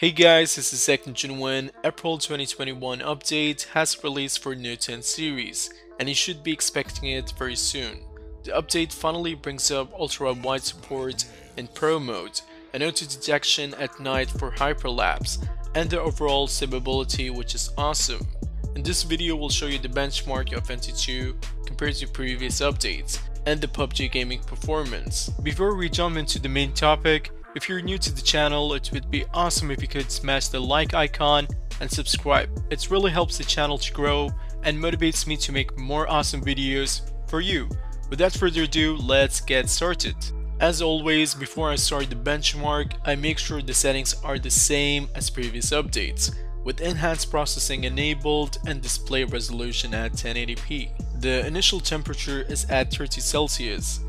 Hey guys, this is TechnoGenuine. April 2021 update has released for Note 10 series, and you should be expecting it very soon. The update finally brings up ultra-wide support in Pro mode, and auto detection at night for hyperlapse, and the overall stability which is awesome. In this video we'll show you the benchmark of Antutu compared to previous updates, and the PUBG gaming performance. Before we jump into the main topic, if you're new to the channel, it would be awesome if you could smash the like icon and subscribe. It really helps the channel to grow and motivates me to make more awesome videos for you. Without further ado, let's get started. As always, before I start the benchmark, I make sure the settings are the same as previous updates, with enhanced processing enabled and display resolution at 1080p. The initial temperature is at 30 Celsius,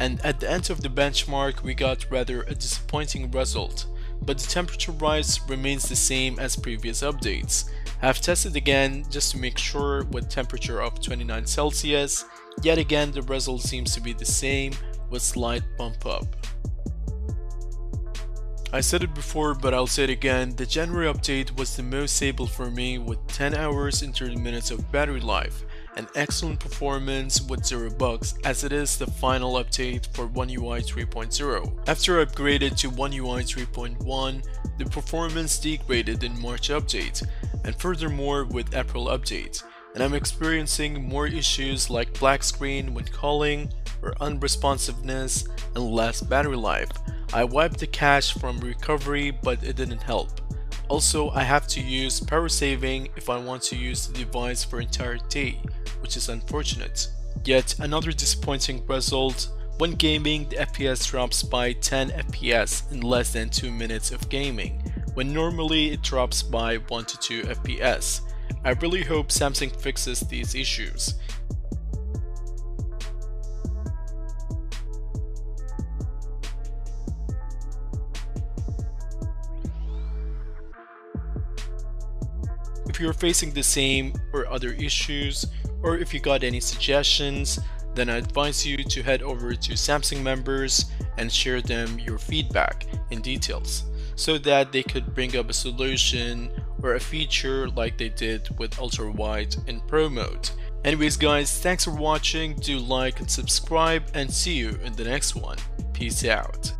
and at the end of the benchmark we got rather a disappointing result, but the temperature rise remains the same as previous updates. I have tested again just to make sure with temperature of 29 Celsius, yet again the result seems to be the same with slight bump up. I said it before but I'll say it again, the January update was the most stable for me with 10 hours and 30 minutes of battery life an excellent performance with zero bugs as it is the final update for One UI 3.0. After upgraded to One UI 3.1, the performance degraded in March update and furthermore with April update and I'm experiencing more issues like black screen when calling or unresponsiveness and less battery life. I wiped the cache from recovery but it didn't help. Also, I have to use power saving if I want to use the device for entire day, which is unfortunate. Yet another disappointing result, when gaming the FPS drops by 10 FPS in less than 2 minutes of gaming, when normally it drops by 1 to 2 FPS. I really hope Samsung fixes these issues. If you're facing the same or other issues, or if you got any suggestions, then I advise you to head over to Samsung members and share them your feedback in details so that they could bring up a solution or a feature like they did with ultra wide in pro mode. Anyways guys, thanks for watching, do like and subscribe and see you in the next one. Peace out.